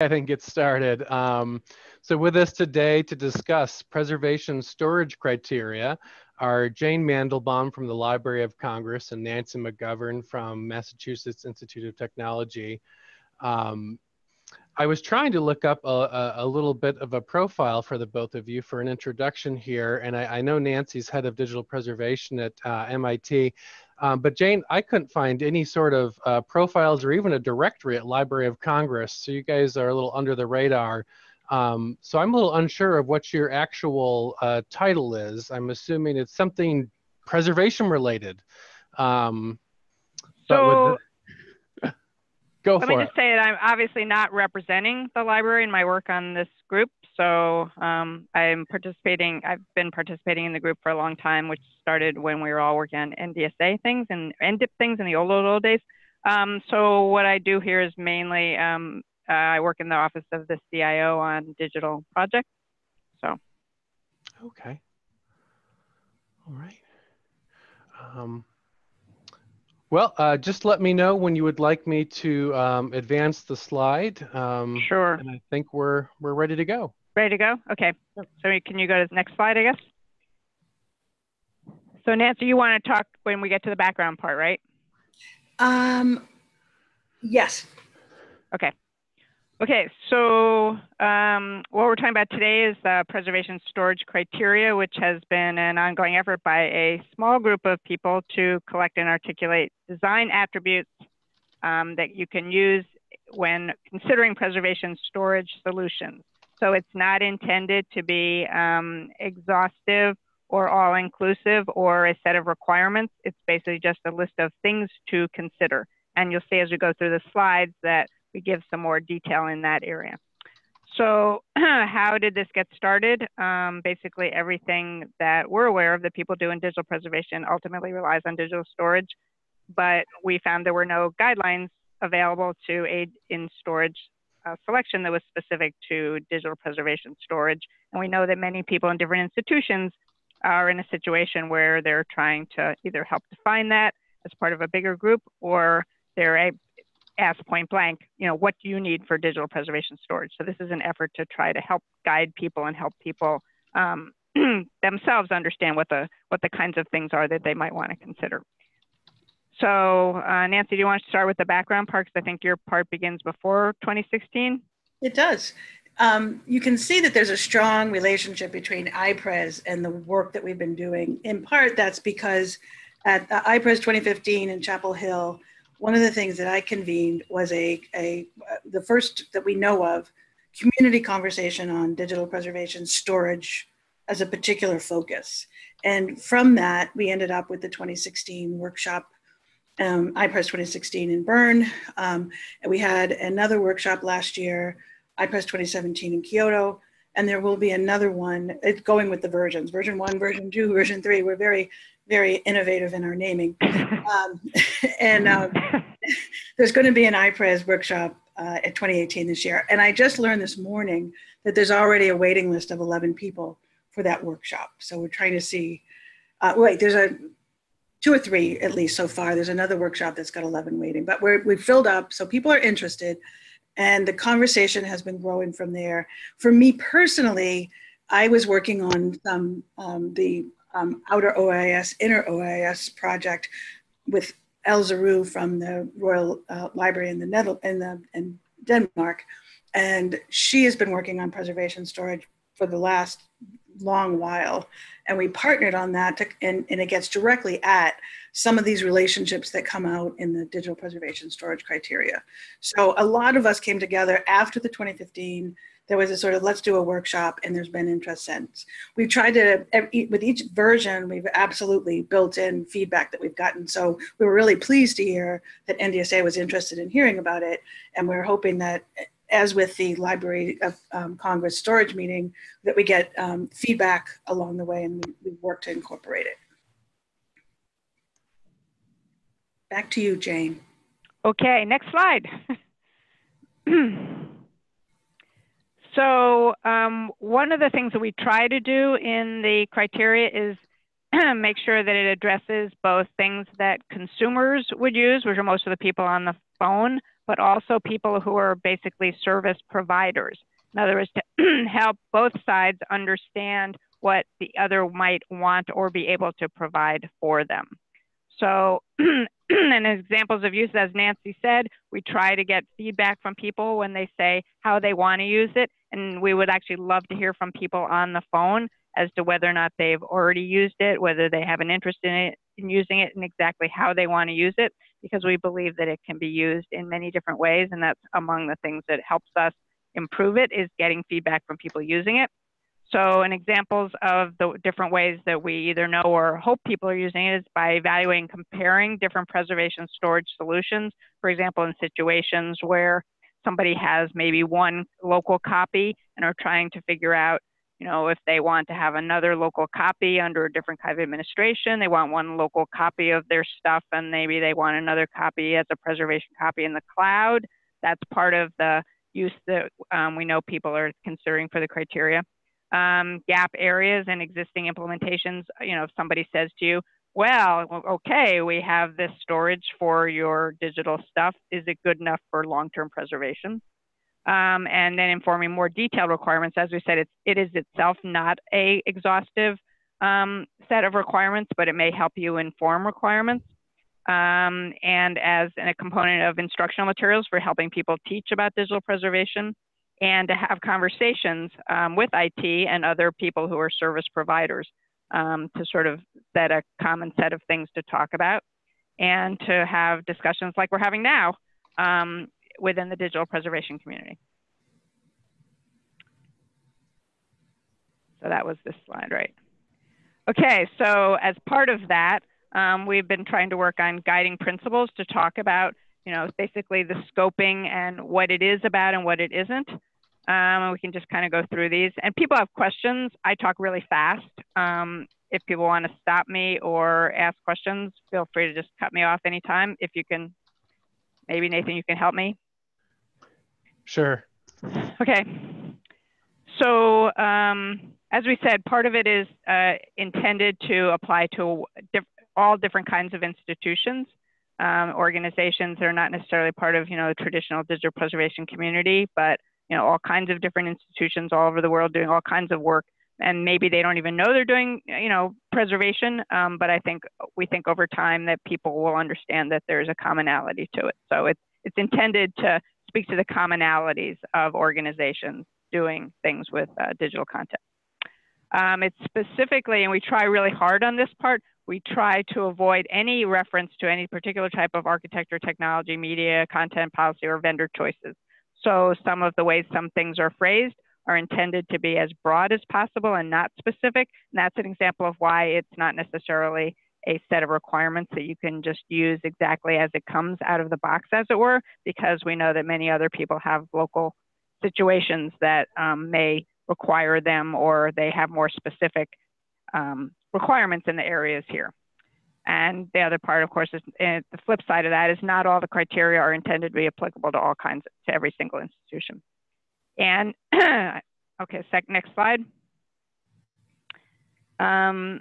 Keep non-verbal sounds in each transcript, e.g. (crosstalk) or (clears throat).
ahead and get started. Um, so with us today to discuss preservation storage criteria are Jane Mandelbaum from the Library of Congress and Nancy McGovern from Massachusetts Institute of Technology. Um, I was trying to look up a, a, little bit of a profile for the both of you for an introduction here, and I, I know Nancy's head of digital preservation at uh, MIT. Um, but Jane, I couldn't find any sort of uh, profiles or even a directory at Library of Congress. So you guys are a little under the radar. Um, so I'm a little unsure of what your actual uh, title is. I'm assuming it's something preservation related. Um, so go let me just say that I'm obviously not representing the library in my work on this group. So um, I'm participating, I've been participating in the group for a long time, which started when we were all working on NDSA things and NDIIPP things in the old, old, old days. Um, so what I do here is mainly, um, uh, I work in the office of the CIO on digital projects. So. Okay. All right. Um, well, uh, just let me know when you would like me to um, advance the slide. Um, sure. And I think we're we're ready to go. Ready to go? Okay. So can you go to the next slide, I guess? So Nancy, you want to talk when we get to the background part, right? Um, yes. Okay. Okay, so um, what we're talking about today is the preservation storage criteria, which has been an ongoing effort by a small group of people to collect and articulate design attributes um, that you can use when considering preservation storage solutions. So it's not intended to be um, exhaustive or all inclusive or a set of requirements. It's basically just a list of things to consider. And you'll see as we go through the slides that we give some more detail in that area. So (clears throat) how did this get started? Um, basically everything that we're aware of that people do in digital preservation ultimately relies on digital storage, but we found there were no guidelines available to aid in storage uh, selection that was specific to digital preservation storage. And we know that many people in different institutions are in a situation where they're trying to either help define that as part of a bigger group or they're asked point blank, you know, what do you need for digital preservation storage? So this is an effort to try to help guide people and help people um, (clears throat) themselves understand what the what the kinds of things are that they might want to consider. So uh, Nancy, do you want to start with the background part? Because I think your part begins before 2016. It does. Um, you can see that there's a strong relationship between IPRES and the work that we've been doing. In part, that's because at uh, IPRES 2015 in Chapel Hill, one of the things that I convened was a, a the first that we know of community conversation on digital preservation storage as a particular focus. And from that, we ended up with the 2016 workshop um, IPRES 2016 in Bern. Um, and we had another workshop last year, IPRES 2017 in Kyoto. And there will be another one, it's going with the versions, version one, version two, version three. We're very, very innovative in our naming. (laughs) Um, (laughs) and um, (laughs) there's going to be an IPRES workshop uh, at 2018 this year. And I just learned this morning that there's already a waiting list of 11 people for that workshop. So we're trying to see, uh, wait, there's a two or three at least so far. There's another workshop that's got 11 waiting, but we're, we've filled up, so people are interested. And the conversation has been growing from there. For me personally, I was working on some, um, the um, outer OAIS, inner OAIS project with Eld Zierau from the Royal uh, Library in the in, the, in Denmark. And she has been working on preservation storage for the last long while and we partnered on that to, and, and it gets directly at some of these relationships that come out in the digital preservation storage criteria so a lot of us came together after the 2015 there was a sort of let's do a workshop and there's been interest since we've tried to with each version we've absolutely built in feedback that we've gotten so we were really pleased to hear that NDSA was interested in hearing about it and we're hoping that as with the Library of um, Congress storage meeting, that we get um, feedback along the way and we, we work to incorporate it. Back to you, Jane. Okay, next slide. (clears throat) so um, one of the things that we try to do in the criteria is (clears throat) make sure that it addresses both things that consumers would use, which are most of the people on the phone, but also people who are basically service providers. In other words, to (clears throat) help both sides understand what the other might want or be able to provide for them. So, (clears throat) and examples of use, as Nancy said, we try to get feedback from people when they say how they want to use it. And we would actually love to hear from people on the phone as to whether or not they've already used it, whether they have an interest in it, in using it, and exactly how they want to use it, because we believe that it can be used in many different ways. And that's among the things that helps us improve it is getting feedback from people using it. So, an examples of the different ways that we either know or hope people are using it is by evaluating, comparing different preservation storage solutions. For example, in situations where somebody has maybe one local copy and are trying to figure out, you know, if they want to have another local copy under a different kind of administration, they want one local copy of their stuff, and maybe they want another copy as a preservation copy in the cloud. That's part of the use that um, we know people are considering for the criteria um, gap areas and existing implementations. You know, if somebody says to you, well, okay, we have this storage for your digital stuff. Is it good enough for long-term preservation? Um, and then informing more detailed requirements. As we said, it's, it is itself not a exhaustive um, set of requirements, but it may help you inform requirements. Um, and as a component of instructional materials for helping people teach about digital preservation and to have conversations um, with IT and other people who are service providers um, to sort of set a common set of things to talk about and to have discussions like we're having now um, within the digital preservation community. So that was this slide, right? Okay, so as part of that, um, we've been trying to work on guiding principles to talk about you know, basically the scoping and what it is about and what it isn't. Um, we can just kind of go through these. And people have questions. I talk really fast. Um, if people want to stop me or ask questions, feel free to just cut me off anytime. If you can, maybe Nathan, you can help me. Sure. Okay. So um, as we said, part of it is uh, intended to apply to diff all different kinds of institutions um, organizations that are not necessarily part of, you know, the traditional digital preservation community, but, you know, all kinds of different institutions all over the world doing all kinds of work. And maybe they don't even know they're doing, you know, preservation. Um, but I think we think over time that people will understand that there's a commonality to it. So it's, it's intended to speak to the commonalities of organizations doing things with uh, digital content. Um, it's specifically, and we try really hard on this part, we try to avoid any reference to any particular type of architecture, technology, media, content policy, or vendor choices. So some of the ways some things are phrased are intended to be as broad as possible and not specific. And that's an example of why it's not necessarily a set of requirements that you can just use exactly as it comes out of the box, as it were, because we know that many other people have local situations that um, may require them or they have more specific um, requirements in the areas here. And the other part, of course, is the flip side of that is not all the criteria are intended to be applicable to all kinds, to every single institution. And, (clears throat) okay, sec next slide. Um,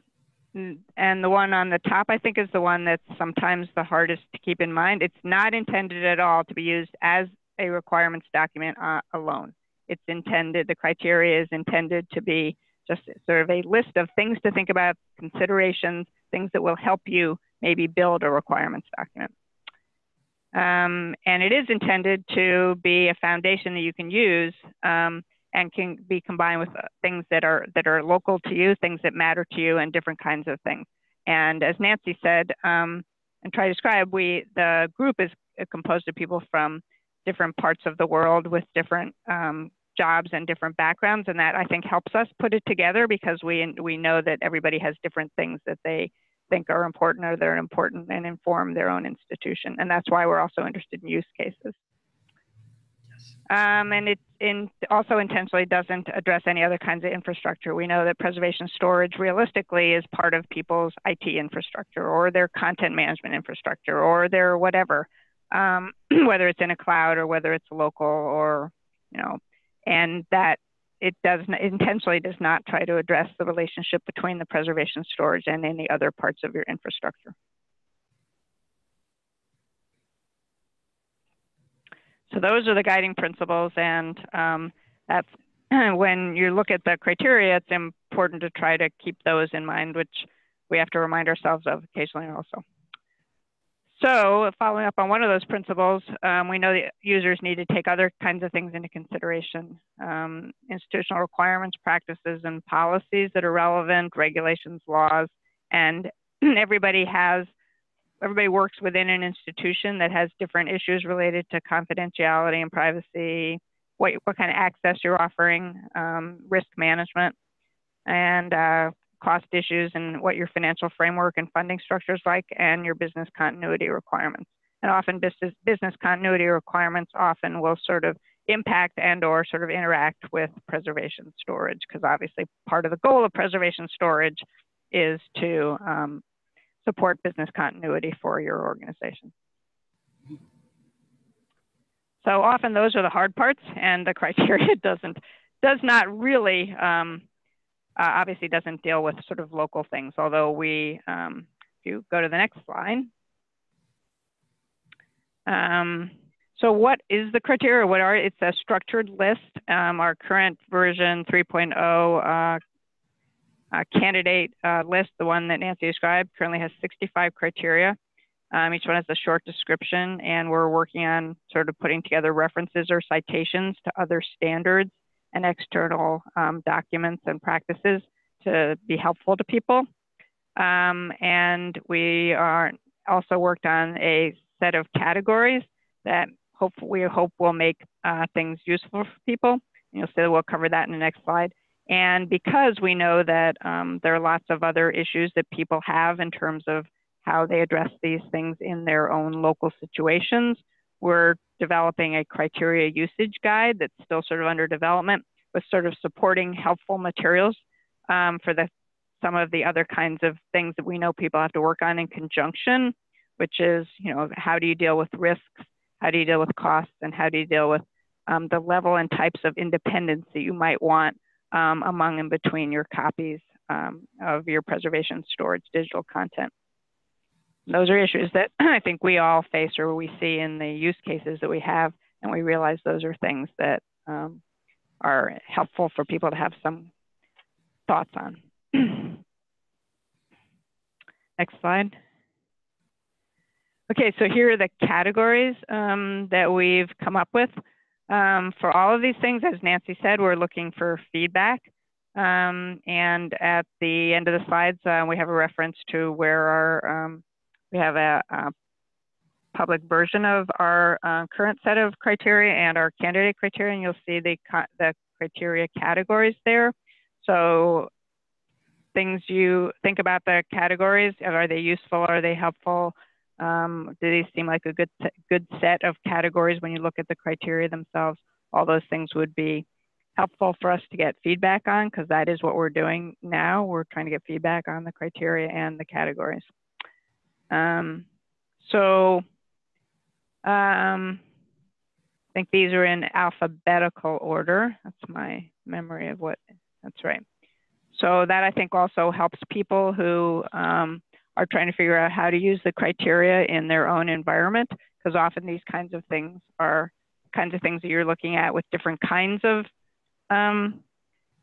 and the one on the top, I think, is the one that's sometimes the hardest to keep in mind. It's not intended at all to be used as a requirements document uh, alone. It's intended, the criteria is intended to be just sort of a list of things to think about, considerations, things that will help you maybe build a requirements document. Um, and it is intended to be a foundation that you can use um, and can be combined with uh, things that are that are local to you, things that matter to you, and different kinds of things. And as Nancy said, um, and try to describe, we the group is composed of people from different parts of the world with different um, jobs and different backgrounds, and that I think helps us put it together because we we know that everybody has different things that they think are important or they're important and inform their own institution, and that's why we're also interested in use cases. Um, and it in, also intentionally doesn't address any other kinds of infrastructure. We know that preservation storage realistically is part of people's IT infrastructure or their content management infrastructure or their whatever, um, (clears throat) whether it's in a cloud or whether it's local or you know and that it does not, intentionally does not try to address the relationship between the preservation storage and any other parts of your infrastructure. so those are the guiding principles, and um, that's (clears throat) when you look at the criteria, it's important to try to keep those in mind, which we have to remind ourselves of occasionally also. So following up on one of those principles, um, we know that users need to take other kinds of things into consideration. Um, institutional requirements, practices, and policies that are relevant, regulations, laws, and (clears throat) everybody has, everybody works within an institution that has different issues related to confidentiality and privacy, what, what kind of access you're offering, um, risk management, and uh, cost issues and what your financial framework and funding structure is like and your business continuity requirements. And often business, business continuity requirements often will sort of impact and or sort of interact with preservation storage because obviously part of the goal of preservation storage is to um, support business continuity for your organization. So often those are the hard parts and the (laughs) criteria doesn't, does not really um, uh, obviously doesn't deal with sort of local things, although we, um, if you go to the next slide. Um, so what is the criteria? What are, it's a structured list. Um, our current version 3.0 uh, uh, candidate uh, list, the one that Nancy described, currently has 65 criteria. Um, each one has a short description, and we're working on sort of putting together references or citations to other standards and external um, documents and practices to be helpful to people. Um, and we are also worked on a set of categories that hope, we hope will make uh, things useful for people. And you'll see we'll cover that in the next slide. And because we know that um, there are lots of other issues that people have in terms of how they address these things in their own local situations, we're developing a criteria usage guide that's still sort of under development with sort of supporting helpful materials um, for the some of the other kinds of things that we know people have to work on in conjunction, which is, you know, how do you deal with risks? How do you deal with costs? And how do you deal with um, the level and types of independence that you might want um, among and between your copies um, of your preservation storage digital content? Those are issues that (clears throat) I think we all face or we see in the use cases that we have, and we realize those are things that um, are helpful for people to have some thoughts on. (clears throat) Next slide. Okay, so here are the categories um, that we've come up with. Um, for all of these things, as Nancy said, we're looking for feedback. Um, and at the end of the slides, uh, we have a reference to where our um, we have a, a public version of our uh, current set of criteria and our candidate criteria, and you'll see the, the criteria categories there. So things you think about the categories, are they useful, are they helpful? Um, do they seem like a good, good set of categories when you look at the criteria themselves? All those things would be helpful for us to get feedback on because that is what we're doing now. We're trying to get feedback on the criteria and the categories. Um, so um, I think these are in alphabetical order. That's my memory of what, that's right. So that I think also helps people who um, are trying to figure out how to use the criteria in their own environment, because often these kinds of things are kinds of things that you're looking at with different kinds of, um,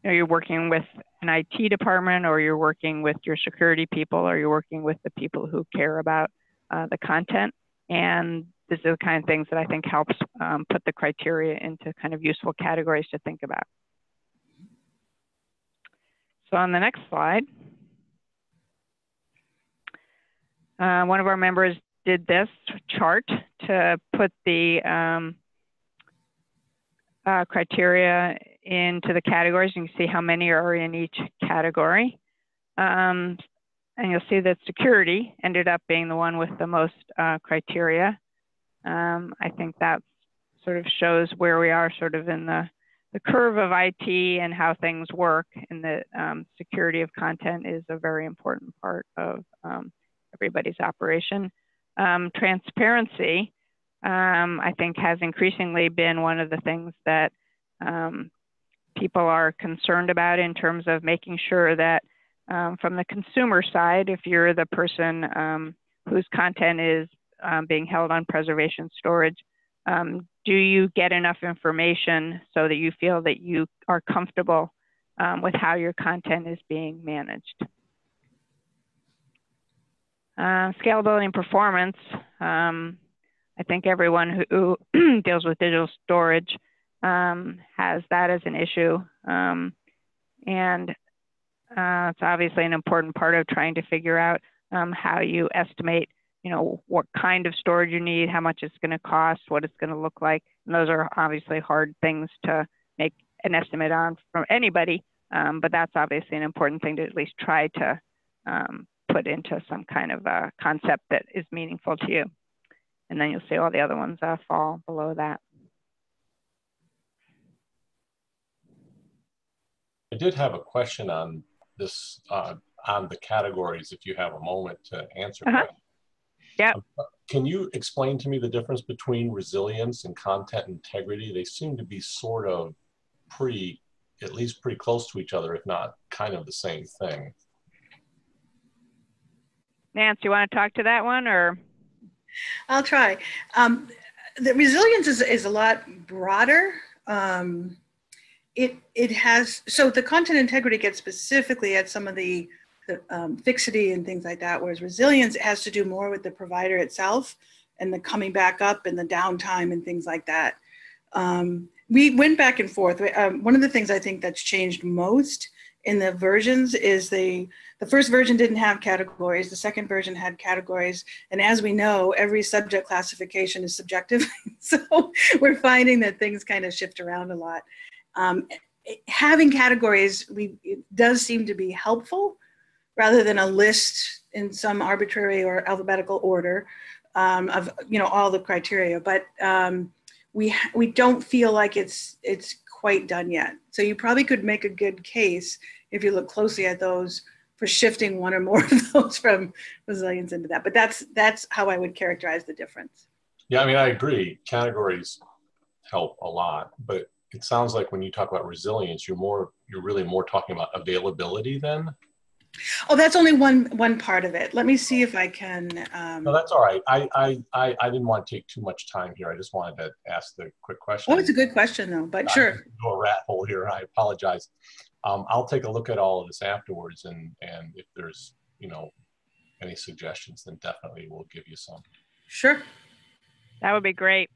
you know, you're working with an IT department or you're working with your security people or you're working with the people who care about uh, the content. And this is the kind of things that I think helps um, put the criteria into kind of useful categories to think about. So on the next slide, uh, one of our members did this chart to put the um, uh, criteria into the categories. You can see how many are in each category. Um, and you'll see that security ended up being the one with the most uh, criteria. Um, I think that sort of shows where we are sort of in the, the curve of IT and how things work and that um, security of content is a very important part of um, everybody's operation. Um, transparency, um, I think has increasingly been one of the things that um, people are concerned about in terms of making sure that um, from the consumer side, if you're the person um, whose content is um, being held on preservation storage, um, do you get enough information so that you feel that you are comfortable um, with how your content is being managed? Uh, scalability and performance. Um, I think everyone who, who (clears throat) deals with digital storage um, has that as an issue. Um, and uh, it's obviously an important part of trying to figure out um, how you estimate, you know, what kind of storage you need, how much it's going to cost, what it's going to look like. And those are obviously hard things to make an estimate on from anybody, um, but that's obviously an important thing to at least try to um, put into some kind of a concept that is meaningful to you. And then you'll see all the other ones uh, fall below that. I did have a question on this, uh, on the categories, if you have a moment to answer uh -huh. that. Yeah. Um, can you explain to me the difference between resilience and content integrity? They seem to be sort of pretty, at least pretty close to each other, if not kind of the same thing. Nance, you want to talk to that one or? I'll try. Um, the resilience is, is a lot broader. Um, it, it has, so the content integrity gets specifically at some of the, the um, fixity and things like that, whereas resilience has to do more with the provider itself and the coming back up and the downtime and things like that. Um, we went back and forth. Um, one of the things I think that's changed most in the versions is the the first version didn't have categories the second version had categories and as we know every subject classification is subjective (laughs) so we're finding that things kind of shift around a lot um, having categories we does seem to be helpful rather than a list in some arbitrary or alphabetical order um, of you know all the criteria but um, we we don't feel like it's it's quite done yet. So you probably could make a good case if you look closely at those for shifting one or more of (laughs) those from resilience into that. But that's that's how I would characterize the difference. Yeah, I mean, I agree. Categories help a lot, but it sounds like when you talk about resilience, you're more you're really more talking about availability then Oh, that's only one one part of it. Let me see if I can. Um... No, that's all right. I, I I I didn't want to take too much time here. I just wanted to ask the quick question. Oh, it's a good question though. But sure. Go a rat hole here. I apologize. Um, I'll take a look at all of this afterwards, and and if there's you know any suggestions, then definitely we'll give you some. Sure. That would be great.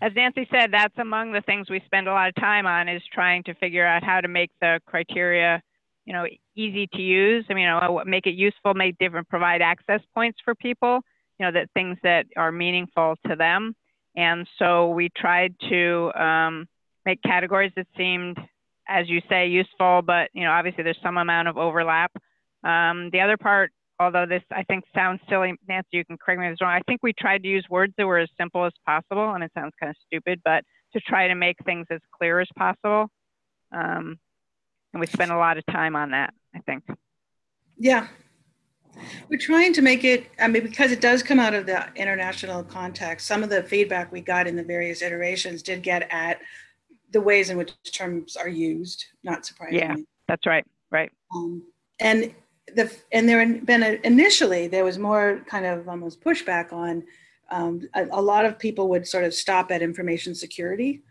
As Nancy said, that's among the things we spend a lot of time on is trying to figure out how to make the criteria you know, easy to use. I mean, you know, make it useful, make different, provide access points for people, you know, that things that are meaningful to them. And so we tried to um, make categories that seemed, as you say, useful, but, you know, obviously there's some amount of overlap. Um, the other part, although this I think sounds silly, Nancy, you can correct me if it's wrong. I think we tried to use words that were as simple as possible, and it sounds kind of stupid, but to try to make things as clear as possible. Um, and we spent a lot of time on that, I think. Yeah. We're trying to make it, I mean, because it does come out of the international context, some of the feedback we got in the various iterations did get at the ways in which terms are used, not surprisingly. Yeah, that's right, right. Um, and the and there had been a, initially there was more kind of almost pushback on um, a, a, lot of people would sort of stop at information security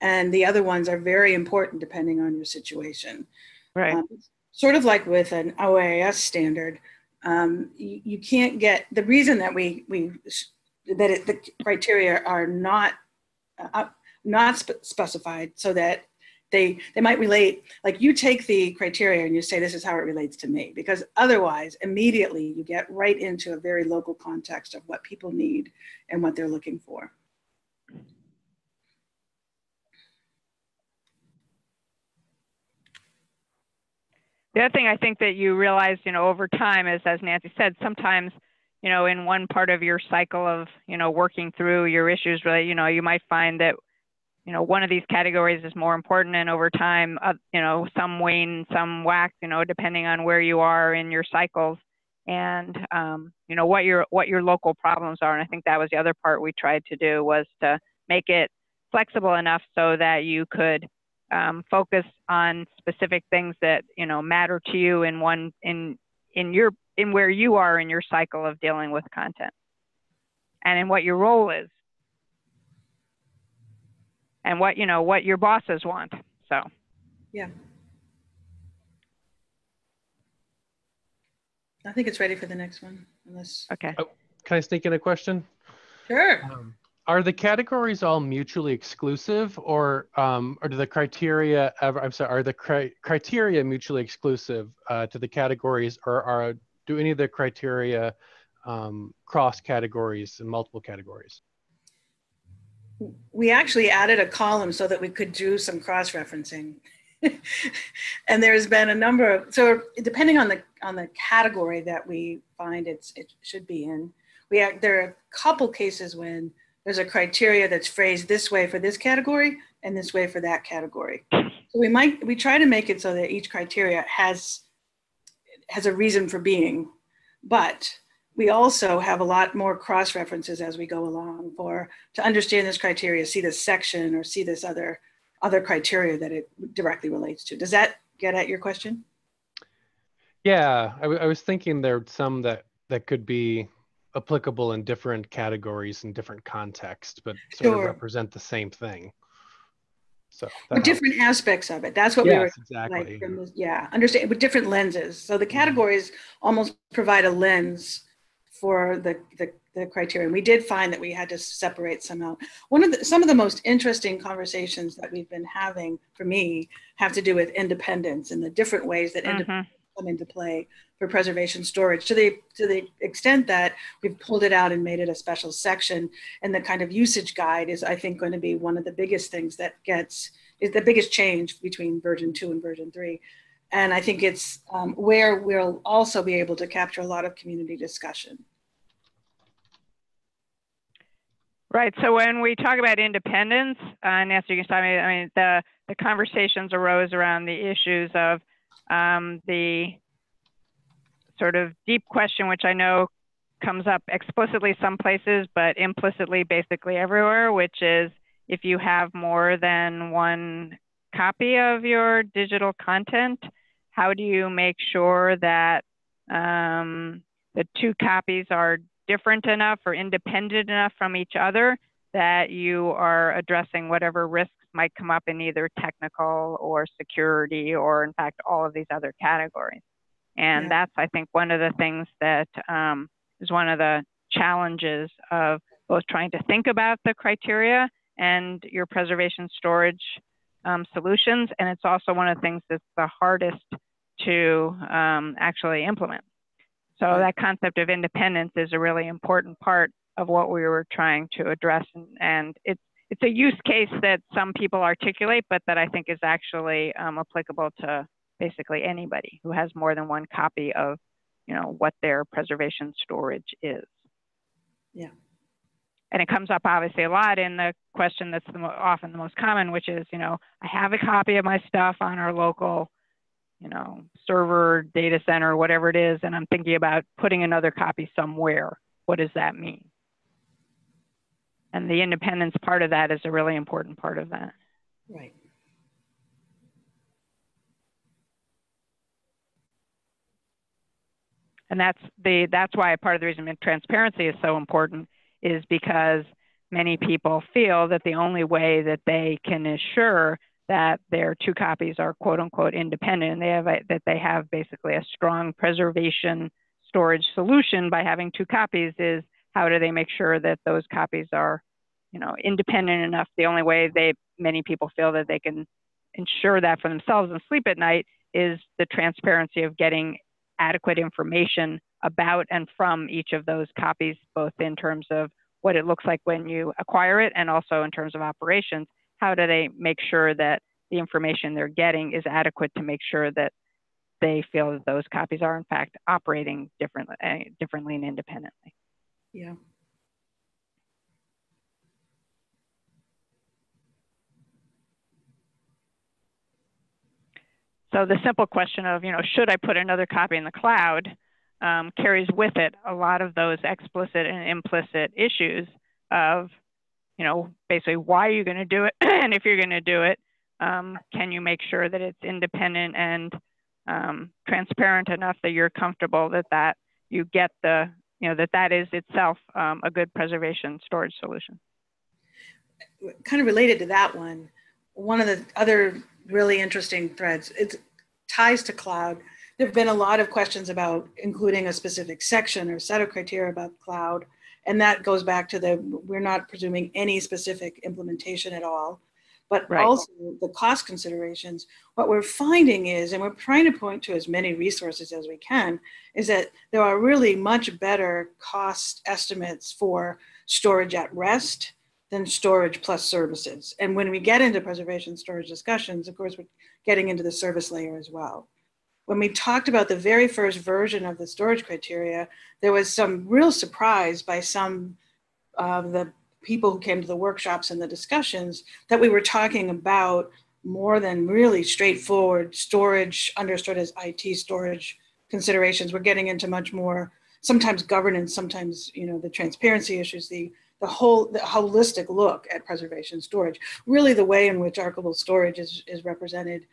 and the other ones are very important depending on your situation. Right. Um, sort of like with an OAIS standard, um, you, you, can't get the reason that we we that it, the criteria are not uh, not spe specified so that they they might relate like you take the criteria and you say this is how it relates to me because otherwise immediately you get right into a very local context of what people need and what they're looking for. The other thing I think that you realize, you know, over time is, as Nancy said, sometimes, you know, in one part of your cycle of, you know, working through your issues, really, you know, you might find that, you know, one of these categories is more important, and over time, uh, you know, some wane, some wax, you know, depending on where you are in your cycles, and um, you know what your what your local problems are. And I think that was the other part we tried to do was to make it flexible enough so that you could um, focus on specific things that you know matter to you in one in in your in where you are in your cycle of dealing with content and in what your role is and what you know what your bosses want. So yeah. I think it's ready for the next one, unless. Okay. Oh, can I sneak in a question? Sure. Um, are the categories all mutually exclusive, or um, or do the criteria ever? I'm sorry. Are the cri criteria mutually exclusive uh, to the categories, or are do any of the criteria um, cross categories and multiple categories? We actually added a column so that we could do some cross referencing. (laughs) and there's been a number of so depending on the on the category that we find it's it should be in we have, there are a couple cases when there's a criteria that's phrased this way for this category and this way for that category so we might we try to make it so that each criteria has has a reason for being but we also have a lot more cross references as we go along for to understand this criteria see this section or see this other other criteria that it directly relates to. Does that get at your question? Yeah, I, was thinking there are some that that could be applicable in different categories and different contexts, but sort sure. of represent the same thing. So different aspects of it. That's what yes, we were exactly. Like, yeah, understand with different lenses. So the mm-hmm. categories almost provide a lens for the, the the criteria. We did find that we had to separate some out. One of the, some of the most interesting conversations that we've been having for me have to do with independence and the different ways that mm-hmm. independence come into play for preservation storage to the to the extent that we've pulled it out and made it a special section and the kind of usage guide is I think going to be one of the biggest things that gets is the biggest change between version two and version three. And I think it's um, where we'll also be able to capture a lot of community discussion. Right. So when we talk about independence, uh, Nancy, you can stop me. I mean, the the conversations arose around the issues of um, the sort of deep question, which I know comes up explicitly some places, but implicitly basically everywhere, which is if you have more than one copy of your digital content, how do you make sure that um, the two copies are different enough or independent enough from each other that you are addressing whatever risks might come up in either technical or security or in fact all of these other categories. And yeah. that's i think one of the things that um, is one of the challenges of both trying to think about the criteria and your preservation storage um, solutions. And it's also one of the things that's the hardest to um, actually implement so that concept of independence is a really important part of what we were trying to address. And, and it's, it's a use case that some people articulate, but that I think is actually um, applicable to basically anybody who has more than one copy of, you know, what their preservation storage is. Yeah. And it comes up obviously a lot in the question that's the often the most common, which is, you know, I have a copy of my stuff on our local you know, server, data center, whatever it is, and I'm thinking about putting another copy somewhere. What does that mean? And the independence part of that is a really important part of that. Right. And that's the that's why part of the reason transparency is so important is because many people feel that the only way that they can assure that their two copies are quote unquote independent and they have a, that they have basically a strong preservation storage solution by having two copies is how do they make sure that those copies are you know independent enough? The only way they many people feel that they can ensure that for themselves and sleep at night is the transparency of getting adequate information about and from each of those copies both in terms of what it looks like when you acquire it and also in terms of operations how do they make sure that the information they're getting is adequate to make sure that they feel that those copies are in fact operating differently, uh, differently and independently. Yeah. So the simple question of, you know, should I put another copy in the cloud um, carries with it a lot of those explicit and implicit issues of you know, basically why are you going to do it? (clears throat) and if you're going to do it, um, can you make sure that it's independent and um, transparent enough that you're comfortable that that you get the, you know, that that is itself um, a good preservation storage solution? kind of related to that one, one of the other really interesting threads, it ties to cloud. There have been a lot of questions about including a specific section or set of criteria about cloud. And that goes back to the we're not presuming any specific implementation at all but right. also the cost considerations. What we're finding is, and we're trying to point to as many resources as we can, is that there are really much better cost estimates for storage at rest than storage plus services. And when we get into preservation storage discussions, of course, we're getting into the service layer as well. When we talked about the very first version of the storage criteria, there was some real surprise by some of the people who came to the workshops and the discussions that we were talking about more than really straightforward storage, understood as IT storage considerations. We're getting into much more sometimes governance, sometimes you know the transparency issues, the the whole the holistic look at preservation storage. Really, the way in which archival storage is is represented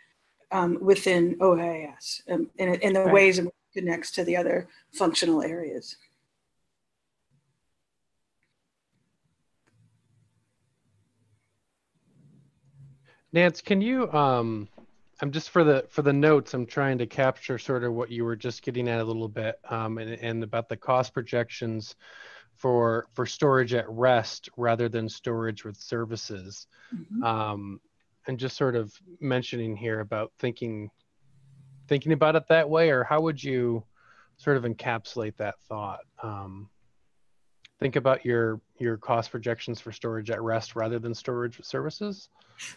um, within OAIS um, and, in the right. ways in which it connects to the other functional areas. Nance, can you um I'm just for the for the notes, I'm trying to capture sort of what you were just getting at a little bit um and, and about the cost projections for for storage at rest rather than storage with services. Mm-hmm. Um and just sort of mentioning here about thinking thinking about it that way or how would you sort of encapsulate that thought? Um think about your your cost projections for storage at rest rather than storage services?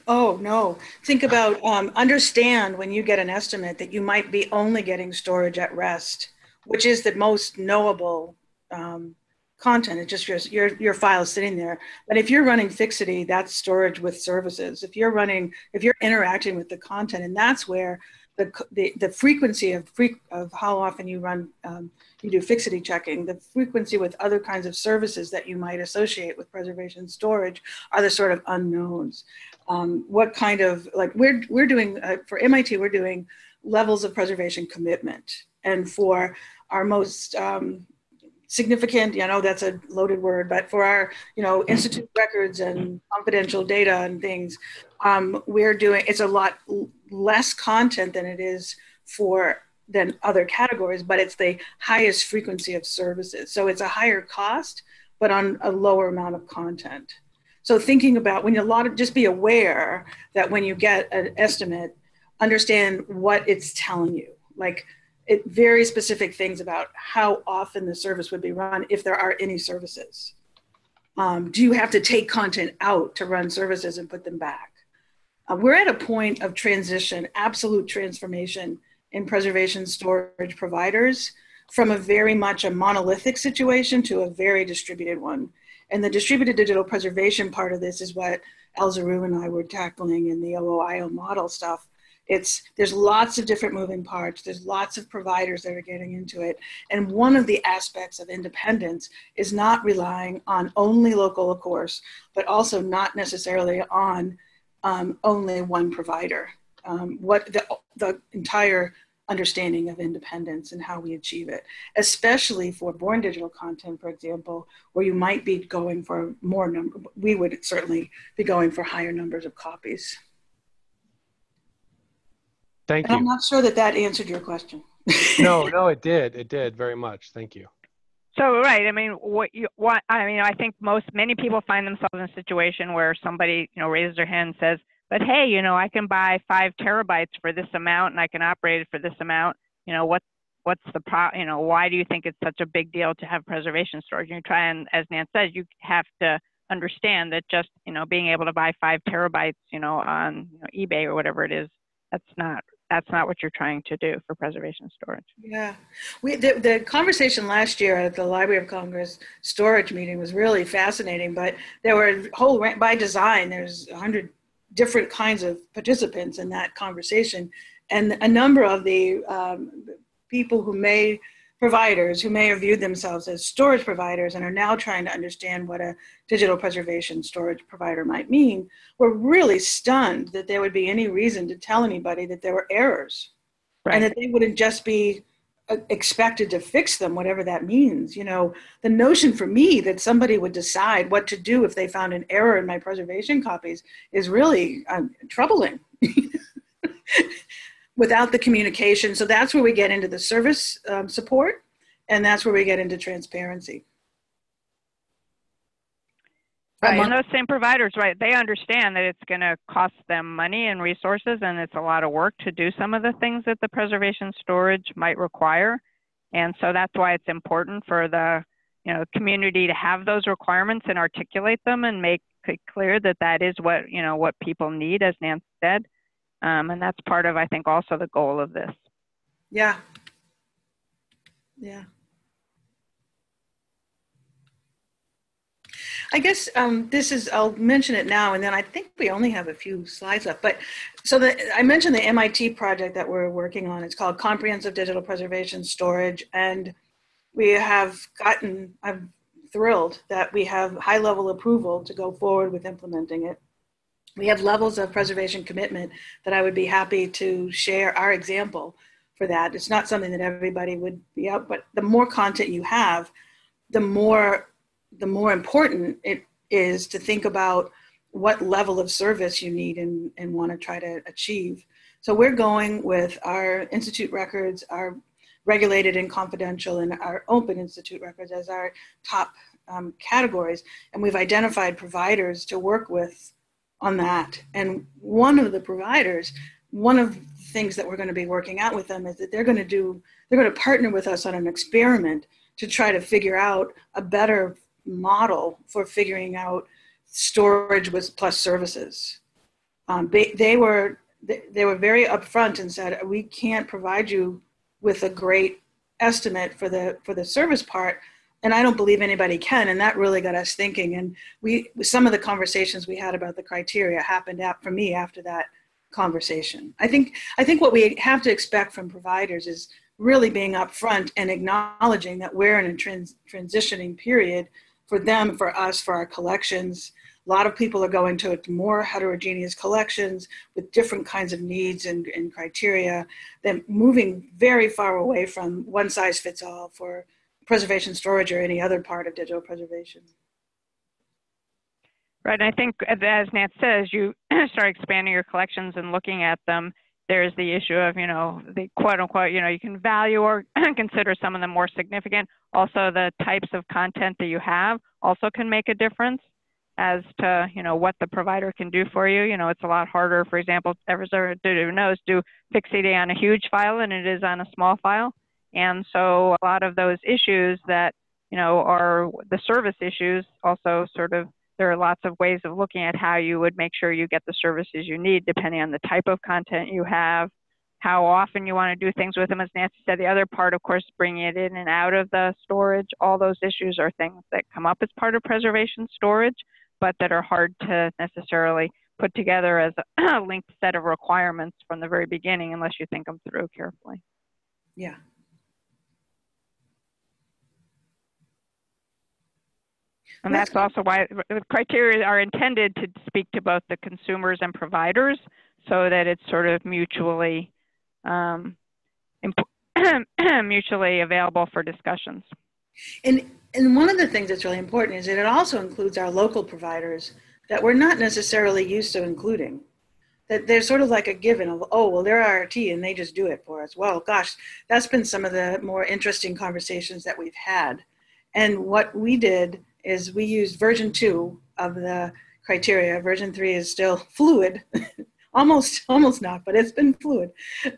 Oh no! Think about um, understand when you get an estimate that you might be only getting storage at rest, which is the most knowable um, content. It's just your your your file sitting there. But if you're running Fixity, that's storage with services. If you're running, if you're interacting with the content, and that's where the, the, the frequency of, of how often you run, um, you do fixity checking, the frequency with other kinds of services that you might associate with preservation storage are the sort of unknowns. Um, what kind of, like we're, we're doing, uh, for MIT, we're doing levels of preservation commitment. And for our most um, significant, you know, that's a loaded word, but for our, you know, institute records and confidential data and things, um, we're doing, it's a lot less content than it is for than other categories, but it's the highest frequency of services. So it's a higher cost, but on a lower amount of content. So thinking about when you a lot of just be aware that when you get an estimate, understand what it's telling you. Like it very specific things about how often the service would be run if there are any services. Um, do you have to take content out to run services and put them back? Uh, we're at a point of transition, absolute transformation in preservation storage providers from a very much a monolithic situation to a very distributed one. And the distributed digital preservation part of this is what Eld Zierau and I were tackling in the OI-OI model stuff. It's there's lots of different moving parts. There's lots of providers that are getting into it. And one of the aspects of independence is not relying on only local, of course, but also not necessarily on um, only one provider. Um, what the, the entire understanding of independence and how we achieve it, especially for born digital content, for example, where you might be going for more number, we would certainly be going for higher numbers of copies. Thank and you. I'm not sure that that answered your question. (laughs) no, no, it did. It did very much. Thank you. So right, I mean, what you what I mean, I think most many people find themselves in a situation where somebody you know raises their hand and says, "But hey, you know, I can buy five terabytes for this amount, and I can operate it for this amount. You know, what what's the pro? You know, why do you think it's such a big deal to have preservation storage? And you try and, as Nan says, you have to understand that just you know being able to buy five terabytes, you know, on you know, eBay or whatever it is, that's not that's not what you're trying to do for preservation storage. Yeah, we the, the conversation last year at the Library of Congress storage meeting was really fascinating. But there were whole by design. There's a hundred different kinds of participants in that conversation, and a number of the um, people who may providers who may have viewed themselves as storage providers and are now trying to understand what a digital preservation storage provider might mean were really stunned that there would be any reason to tell anybody that there were errors right. and that they wouldn't just be uh, expected to fix them, whatever that means. You know, the notion for me that somebody would decide what to do if they found an error in my preservation copies is really um, troubling. (laughs) Without the communication, so that's where we get into the service um, support, and that's where we get into transparency. Right, and those same providers, right, they understand that it's going to cost them money and resources, and it's a lot of work to do some of the things that the preservation storage might require. And so that's why it's important for the you know community to have those requirements and articulate them and make it clear that that is what you know what people need, as Nancy said. Um, and that's part of, I think, also the goal of this. Yeah. Yeah. I guess um, this is, I'll mention it now, and then I think we only have a few slides left. But so the, I mentioned the MIT project that we're working on. It's called Comprehensive Digital Preservation Storage. And we have gotten, I'm thrilled that we have high level approval to go forward with implementing it. We have levels of preservation commitment that I would be happy to share our example for that. It's not something that everybody would be out, but the more content you have, the more the more important it is to think about what level of service you need and, and want to try to achieve. So we're going with our institute records, our regulated and confidential, and our open institute records as our top um, categories. And we've identified providers to work with on that. And one of the providers, one of the things that we're going to be working out with them is that they're going to do, they're going to partner with us on an experiment to try to figure out a better model for figuring out storage with plus services. Um, they, they were they, they were very upfront and said we can't provide you with a great estimate for the for the service part and i don't believe anybody can and that really got us thinking and we some of the conversations we had about the criteria happened at, for me after that conversation i think i think what we have to expect from providers is really being upfront and acknowledging that we're in a trans, transitioning period for them, for us, for our collections. A lot of people are going to more heterogeneous collections with different kinds of needs and, and criteria, then moving very far away from one size fits all for preservation storage or any other part of digital preservation. Right, and I think uh, as Nat says, you (clears throat) start expanding your collections and looking at them, there's the issue of, you know, the quote unquote, you know, you can value or (clears throat) consider some of them more significant. Also, the types of content that you have also can make a difference as to, you know, what the provider can do for you. You know, it's a lot harder, for example, ever knows, do fixity on a huge file than it is on a small file. And so a lot of those issues that, you know, are the service issues also sort of there are lots of ways of looking at how you would make sure you get the services you need depending on the type of content you have, how often you want to do things with them. As Nancy said, the other part, of course, bringing it in and out of the storage, all those issues are things that come up as part of preservation storage, but that are hard to necessarily put together as a (clears throat) linked set of requirements from the very beginning unless you think them through carefully. Yeah, And that's also why the criteria are intended to speak to both the consumers and providers so that it's sort of mutually um, (clears throat) mutually available for discussions. And, and one of the things that's really important is that it also includes our local providers that we're not necessarily used to including. That they're sort of like a given of, oh, well, they're IRT and they just do it for us. Well, gosh, that's been some of the more interesting conversations that we've had. And what we did is we used version two of the criteria. Version three is still (laughs) fluid, almost almost not, but it's been fluid.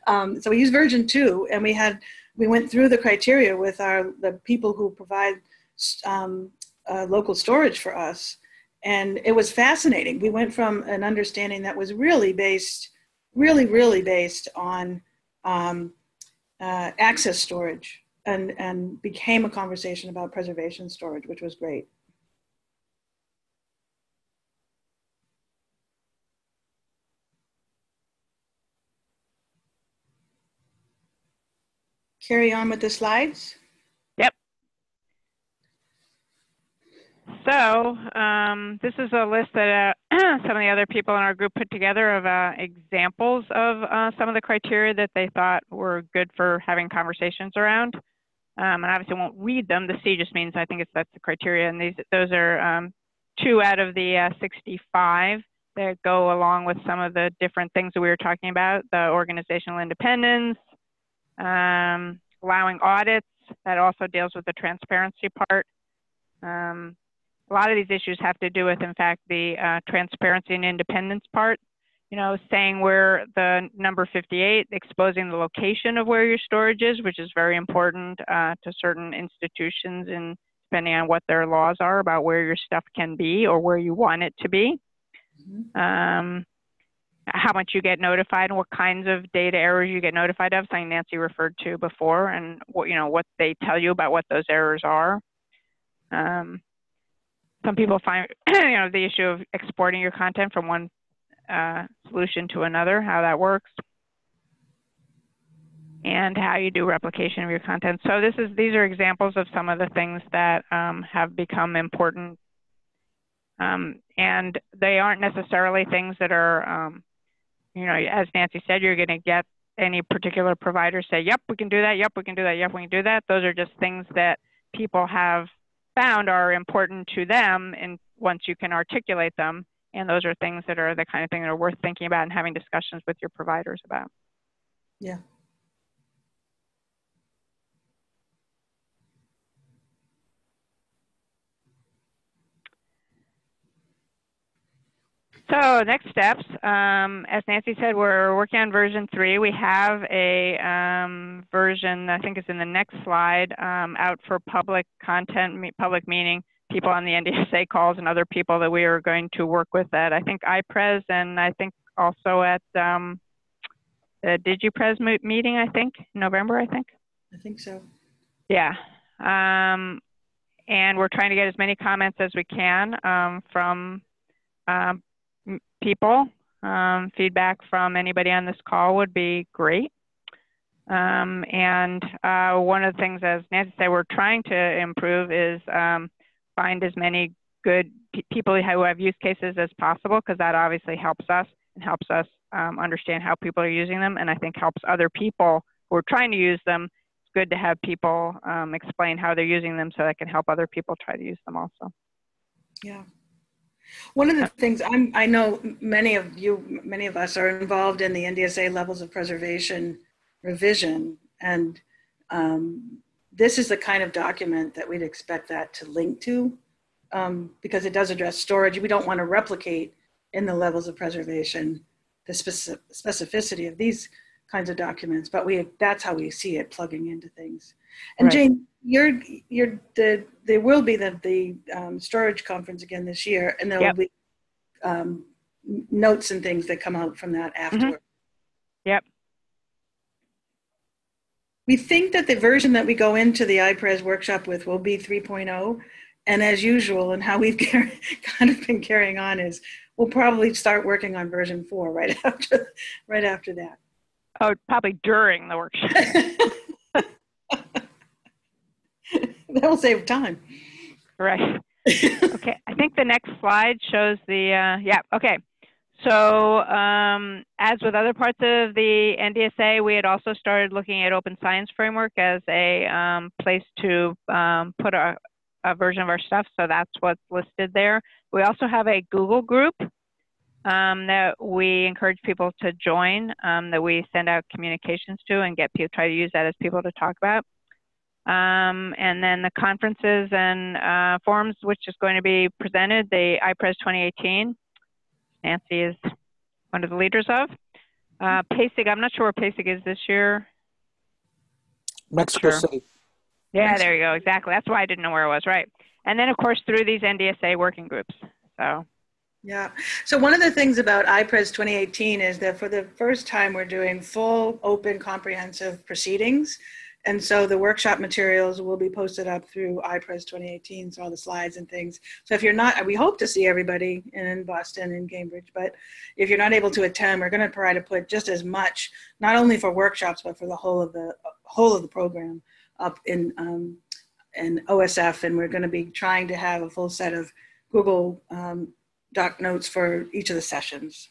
Um, so we used version two, and we had we went through the criteria with our the people who provide um, uh, local storage for us, and it was fascinating. We went from an understanding that was really based, really really based on um, uh, access storage. And, and became a conversation about preservation storage, which was great. Carry on with the slides? Yep. So um, this is a list that uh, (clears throat) some of the other people in our group put together of uh, examples of uh, some of the criteria that they thought were good for having conversations around. Um, and obviously won't read them. The C just means I think it's that's the criteria. And these those are um, two out of the uh, 65 that go along with some of the different things that we were talking about, the organizational independence, um, allowing audits, that also deals with the transparency part. Um, a lot of these issues have to do with, in fact, the uh, transparency and independence part. You know, saying where the number 58, exposing the location of where your storage is, which is very important uh, to certain institutions and depending on what their laws are about where your stuff can be or where you want it to be. Mm-hmm. Um, how much you get notified and what kinds of data errors you get notified of, something Nancy referred to before, and what you know what they tell you about what those errors are. Um, some people find (clears throat) you know the issue of exporting your content from one uh, solution to another, how that works, and how you do replication of your content. So this is these are examples of some of the things that um, have become important, um, and they aren't necessarily things that are um, you know, as Nancy said, you're going to get any particular provider say, yep, we can do that. Yep, we can do that. Yep, we can do that. Those are just things that people have found are important to them and once you can articulate them. And those are things that are the kind of thing that are worth thinking about and having discussions with your providers about. Yeah. So next steps, um, as Nancy said, we're working on version three. We have a um, version, I think is in the next slide, um, out for public content, public meaning, people on the NDSA calls and other people that we are going to work with at, I think iPres and I think also at um, the DigiPres meeting, I think, November, I think. I think so. Yeah. Um, and we're trying to get as many comments as we can um, from um, people. Um, feedback from anybody on this call would be great. Um, and uh, one of the things, as Nancy said, we're trying to improve is um, find as many good people who have use cases as possible, because that obviously helps us and helps us um, understand how people are using them, and I think helps other people who are trying to use them. It's good to have people um, explain how they're using them so that can help other people try to use them also. Yeah. One of the things I'm, I know many of you, many of us are involved in the NDSA levels of preservation revision. And um, this is the kind of document that we'd expect that to link to um, because it does address storage. We don't want to replicate in the levels of preservation the specificity of these kinds of documents, but we that's how we see it plugging into things. And right. Jane, you're you're the there will be the the um, storage conference again this year, and there yep. will be um, notes and things that come out from that mm-hmm. afterward. Mm-hmm. Yep. We think that the version that we go into the iPres workshop with will be 3.0. And as usual, and how we've (laughs) kind of been carrying on is we'll probably start working on version four right (laughs) after right after that. Oh, probably during the workshop. (laughs) that will save time. Right. (laughs) okay. I think the next slide shows the, uh, yeah, okay. So um, as with other parts of the NDSA, we had also started looking at Open Science Framework as a um, place to um, put a, a, version of our stuff. So that's what's listed there. We also have a Google group um, that we encourage people to join, um, that we send out communications to and get people, try to use that as people to talk about. Um, and then the conferences and uh, forums, which is going to be presented, the iPres 2018. Nancy is one of the leaders of. Uh, I'm not sure where PASIG is this year. Mexico sure. City. Yeah, there you go. Exactly. That's why I didn't know where it was. Right. And then, of course, through these NDSA working groups. So. Yeah. So one of the things about iPres 2018 is that for the first time, we're doing full, open, comprehensive proceedings and so the workshop materials will be posted up through iPres 2018, so all the slides and things. So if you're not, we hope to see everybody in Boston and Cambridge, but if you're not able to attend, we're going to try to put just as much, not only for workshops, but for the whole of the whole of the program up in um, and OSF, and we're going to be trying to have a full set of Google um, Doc notes for each of the sessions.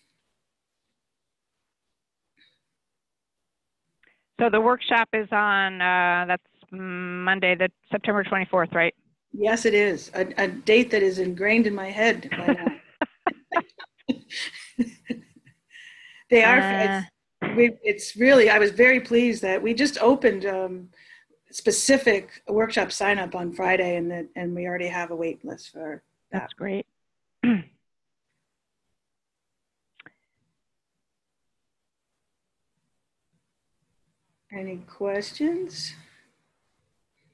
So the workshop is on, uh, that's Monday, the September 24th, right? Yes, it is a, a date that is ingrained in my head. (laughs) (laughs) they are. Uh. it's, we, it's really. I was very pleased that we just opened um, specific workshop sign up on Friday, and that and we already have a wait list for that. That's great. (clears throat) Any questions?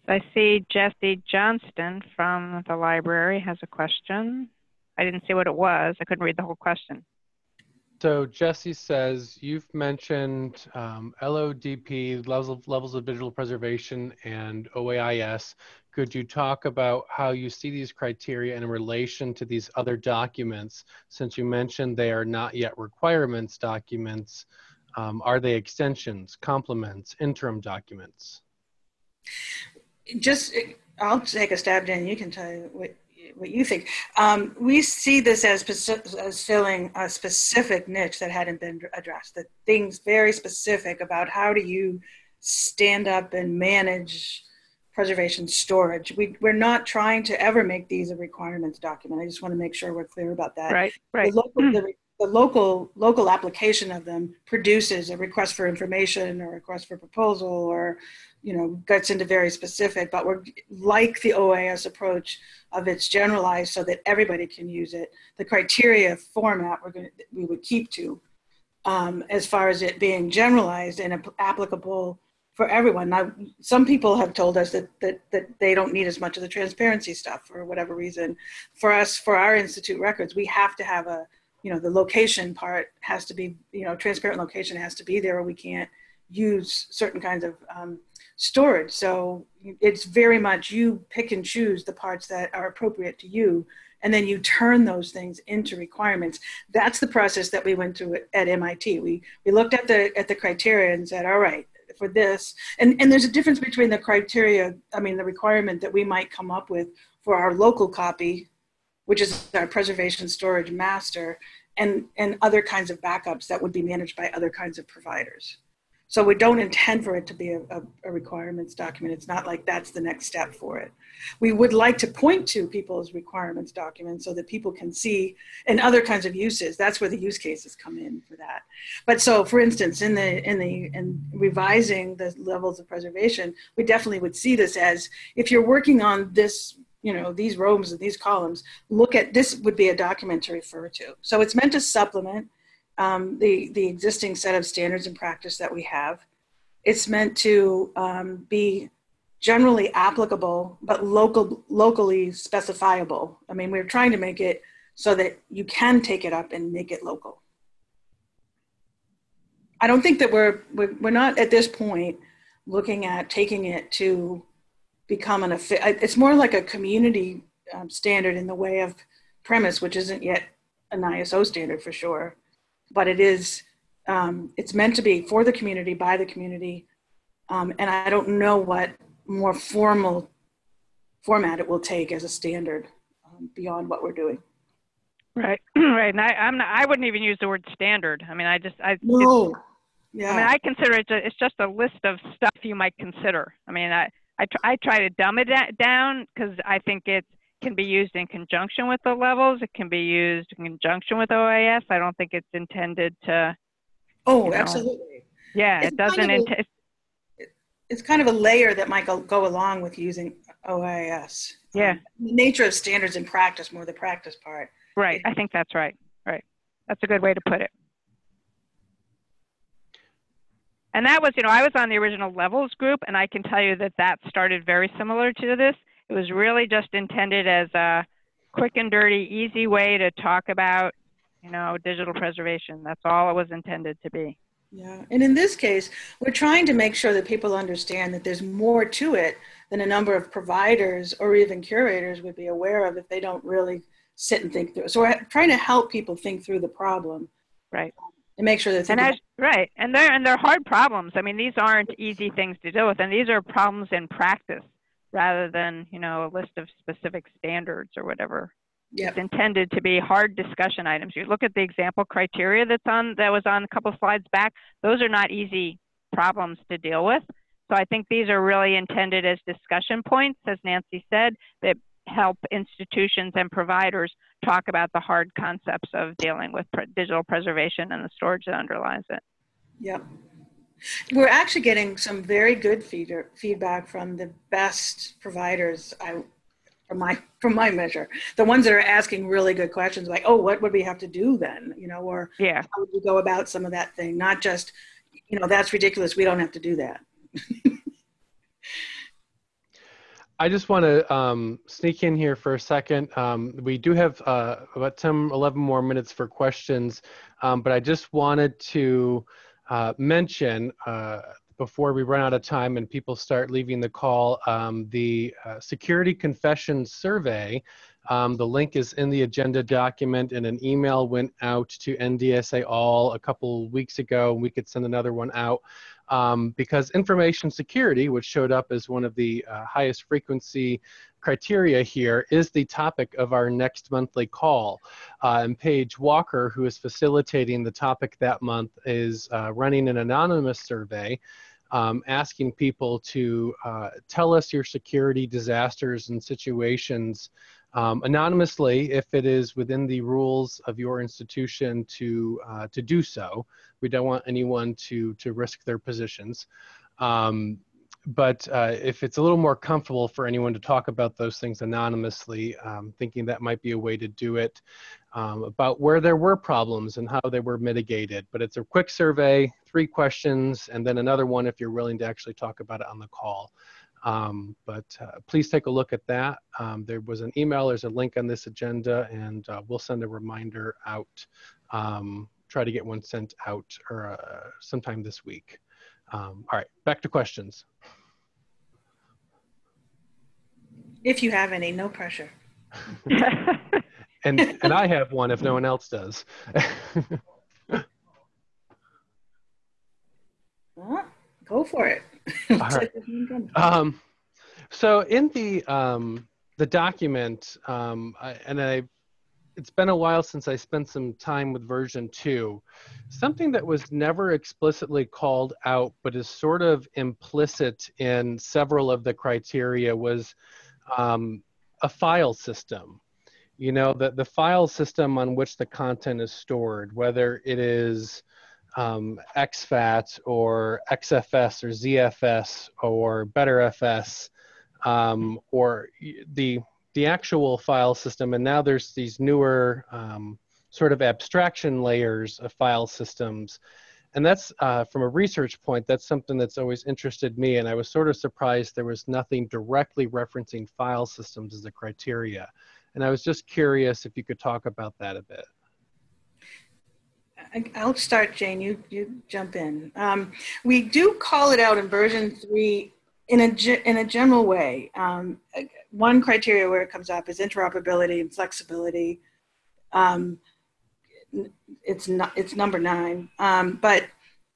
I see Jesse Johnston from the library has a question. I didn't see what it was. I couldn't read the whole question. So Jesse says you've mentioned um, LODP levels of, levels of digital preservation and OAIS. Could you talk about how you see these criteria in relation to these other documents? Since you mentioned they are not yet requirements documents, um, are they extensions, complements, interim documents? Just, I'll take a stab, Jen. You can tell you what what you think. Um, we see this as, as filling a specific niche that hadn't been addressed. The things very specific about how do you stand up and manage preservation storage. We, we're not trying to ever make these a requirements document. I just want to make sure we're clear about that. Right, right. The local, the, the local local application of them produces a request for information or a request for proposal or you know gets into very specific but we're like the OAIS approach of it's generalized so that everybody can use it the criteria format we're going we would keep to um, as far as it being generalized and applicable for everyone. Now some people have told us that, that that they don't need as much of the transparency stuff for whatever reason. For us for our institute records we have to have a you know the location part has to be you know transparent location has to be there or we can't use certain kinds of um, storage. So it's very much you pick and choose the parts that are appropriate to you and then you turn those things into requirements. That's the process that we went through at mit we we looked at the at the criteria and said all right for this and and there's a difference between the criteria i mean the requirement that we might come up with for our local copy which is our preservation storage master, and, and other kinds of backups that would be managed by other kinds of providers. So we don't intend for it to be a, a, a, requirements document. It's not like that's the next step for it. We would like to point to people's requirements documents so that people can see and other kinds of uses. That's where the use cases come in for that. But so, for instance, in the in the in revising the levels of preservation, we definitely would see this as if you're working on this you know these rows and these columns look at this would be a document to refer to so it's meant to supplement um, the the existing set of standards and practice that we have. It's meant to um, be generally applicable but local locally specifiable. I mean we're trying to make it so that you can take it up and make it local. I don't think that we're we're, we're not at this point looking at taking it to become an it's more like a community um, standard in the way of PREMIS which isn't yet an iso standard for sure but it is um, it's meant to be for the community by the community um, and i don't know what more formal format it will take as a standard um, beyond what we're doing. Right (clears throat) right and I, I'm not, I wouldn't even use the word standard. I mean i just i no. yeah i mean i consider it it's just a list of stuff you might consider. I mean i I, tr- I try to dumb it down because I think it can be used in conjunction with the levels. It can be used in conjunction with OAIS. I don't think it's intended to. Oh, you know, absolutely. Yeah, It's it doesn't. kind of a- int- It's kind of a layer that might go, go along with using OAIS. Yeah. Um, the nature of standards in practice, more the practice part. right. I think that's right. Right. That's a good way to put it. And that was, you know, I was on the original levels group, and I can tell you that that started very similar to this. It was really just intended as a quick and dirty, easy way to talk about, you know, digital preservation. That's all it was intended to be. Yeah, and in this case, we're trying to make sure that people understand that there's more to it than a number of providers or even curators would be aware of if they don't really sit and think through. it. So we're trying to help people think through the problem Right. And make sure that And as, right, and they're and they're hard problems. I mean, these aren't easy things to deal with, and these are problems in practice. rather than, you know, a list of specific standards or whatever. Yep. It's intended to be hard discussion items. You look at the example criteria that's on that was on a couple slides back. Those are not easy problems to deal with. So I think these are really intended as discussion points, as Nancy said, that help institutions and providers talk about the hard concepts of dealing with pre digital preservation and the storage that underlies it. Yep. We're actually getting some very good feeder, feedback from the best providers. I, from my from my measure, the ones that are asking really good questions, like, "Oh, what would we have to do then?" You know, or yeah, how would we go about some of that thing? Not just, you know, that's ridiculous. We don't have to do that. (laughs) I just want to um, sneak in here for a second. Um, we do have uh, about 10, 11 more minutes for questions, um, but I just wanted to uh, mention uh, before we run out of time and people start leaving the call, um, the uh, Security Confession Survey. Um, the link is in the agenda document and an email went out to NDSA all a couple weeks ago we could send another one out um, because information security, which showed up as one of the uh, highest frequency criteria here, is the topic of our next monthly call. Uh, and Paige Walker, who is facilitating the topic that month, is uh, running an anonymous survey um, asking people to uh, tell us your security disasters and situations um, anonymously if it is within the rules of your institution to uh, to do so. We don't want anyone to to risk their positions. Um, but uh, if it's a little more comfortable for anyone to talk about those things anonymously, um, thinking that might be a way to do it, um, about where there were problems and how they were mitigated. But it's a quick survey, three questions, and then another one if you're willing to actually talk about it on the call. Um, but uh, please take a look at that. Um, there was an email, there's a link on this agenda, and uh, we'll send a reminder out. Um, try to get one sent out or uh, sometime this week. Um, all right, back to questions. If you have any, no pressure. (laughs) and and I have one if no one else does. (laughs) well, go for it. (laughs) Um, so in the um, the document, um, I, and I, it's been a while since I spent some time with version two. Something that was never explicitly called out, but is sort of implicit in several of the criteria, was um, a file system. You know, the the file system on which the content is stored, whether it is um, exFAT or XFS or ZFS or Btrfs um, or the the actual file system. And now there's these newer um, sort of abstraction layers of file systems. And that's uh, from a research point, that's something that's always interested me. And I was sort of surprised there was nothing directly referencing file systems as a criteria. And I was just curious if you could talk about that a bit. I'll start, Jane. You you jump in. Um, we do call it out in version three in a in a general way. Um, one criteria where it comes up is interoperability and flexibility. Um, it's not it's number nine, um, but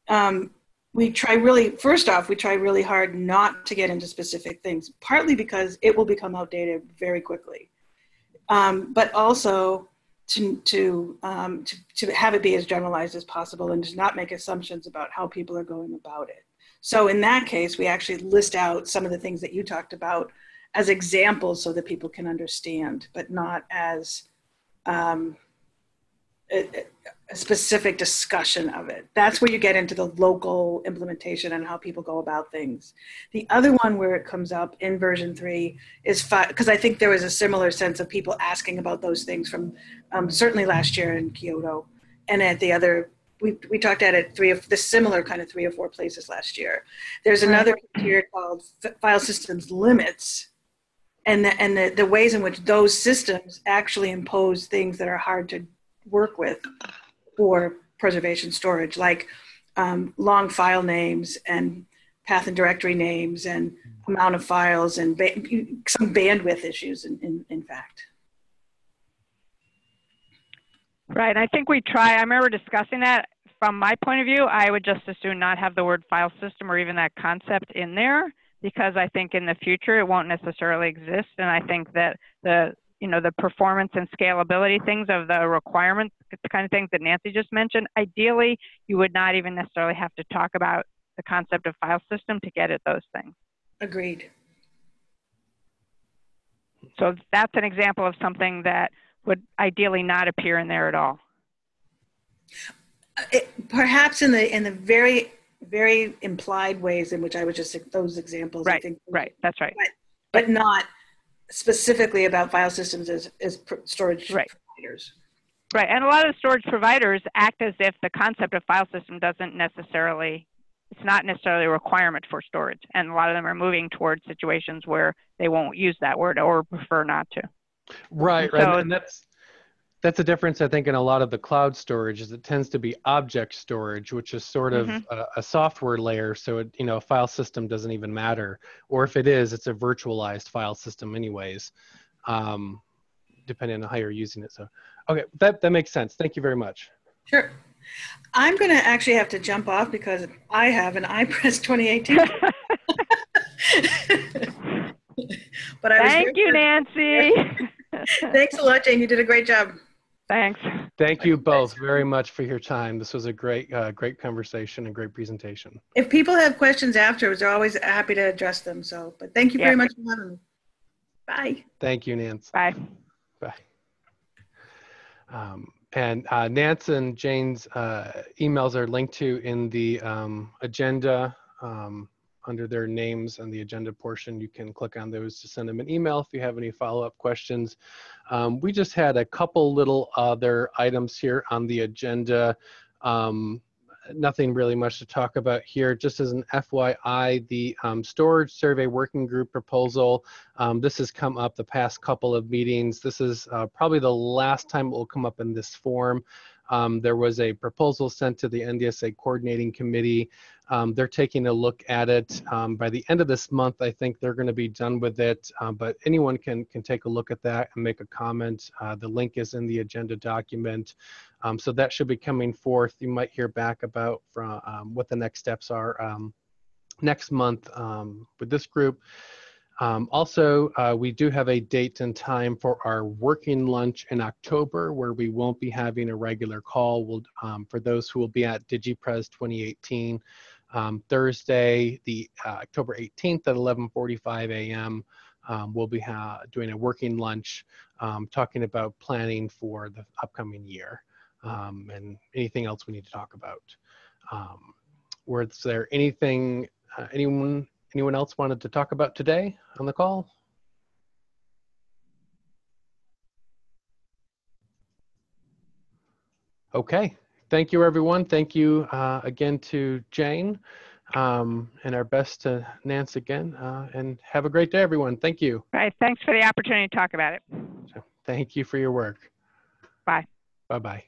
um, we try really first off we try really hard not to get into specific things. Partly because it will become outdated very quickly, um, but also to to, um, to to have it be as generalized as possible and to not make assumptions about how people are going about it. So in that case, we actually list out some of the things that you talked about as examples so that people can understand, but not as um, a, specific discussion of it. That's where you get into the local implementation and how people go about things. The other one where it comes up in version three is because I think there was a similar sense of people asking about those things from um, certainly last year in Kyoto, and at the other. We, we talked at it three of the similar kind of three or four places last year. There's another here called file systems limits, and the, and the, the ways in which those systems actually impose things that are hard to work with for preservation storage, like um, long file names and path and directory names and amount of files and ba some bandwidth issues, in, in, in fact. Right. I think we try. I remember discussing that. From my point of view, I would just as soon not have the word file system or even that concept in there because I think in the future it won't necessarily exist. And I think that the, you know, the performance and scalability things of the requirements, the kind of things that Nancy just mentioned, ideally, you would not even necessarily have to talk about the concept of file system to get at those things. Agreed. So that's an example of something that would ideally not appear in there at all. Uh, it, perhaps in the in the very very implied ways in which I was just those examples. I Right, think, Right, that's right. But not specifically about file systems as as pr- storage Right. providers. Right, and a lot of storage providers act as if the concept of file system doesn't necessarily, it's not necessarily a requirement for storage. And a lot of them are moving towards situations where they won't use that word or prefer not to. Right, So- right. And that's that's a difference I think in a lot of the cloud storage is it tends to be object storage, which is sort of Mhm. a, a software layer. So it, you know, a file system doesn't even matter, or if it is, it's a virtualized file system anyways, um, depending on how you're using it. So, okay, that that makes sense. Thank you very much. Sure. I'm going to actually have to jump off because I have an iPres 2018. (laughs) but I was Thank here you, for- Nancy. (laughs) Thanks a lot, Jane. You did a great job. Thanks. Thank you both very much for your time. This was a great, uh, great conversation and great presentation. If people have questions afterwards, they're always happy to address them. So, but thank you very much for having me. Bye. Thank you, Nance. Bye. Bye. Um, and uh, Nance and Jane's uh, emails are linked to in the um, agenda um, under their names on the agenda portion. You can click on those to send them an email if you have any follow-up questions. Um, we just had a couple little other items here on the agenda. Um, nothing really much to talk about here. Just as an FYI, the um, storage survey working group proposal um, this has come up the past couple of meetings. This is uh, probably the last time it will come up in this form. Um, there was a proposal sent to the NDSA coordinating committee. Um, they're taking a look at it. Um, by the end of this month, I think they're going to be done with it. Um, but anyone can can take a look at that and make a comment. Uh, the link is in the agenda document. Um, so that should be coming forth. You might hear back about from um, what the next steps are um, next month with this group. Um, also, uh, we do have a date and time for our working lunch in October where we won't be having a regular call. We'll, um, for those who will be at DigiPres 2018, um, Thursday, the uh, October 18th at 11:45 a.m. Um, we'll be doing a working lunch, um, talking about planning for the upcoming year um, and anything else we need to talk about. Was there anything uh, anyone anyone else wanted to talk about today on the call? Okay, thank you everyone. Thank you uh, again to Jane um, and our best to Nance again. Uh, and have a great day, everyone. Thank you. Right. Thanks for the opportunity to talk about it. So, thank you for your work. Bye. Bye bye.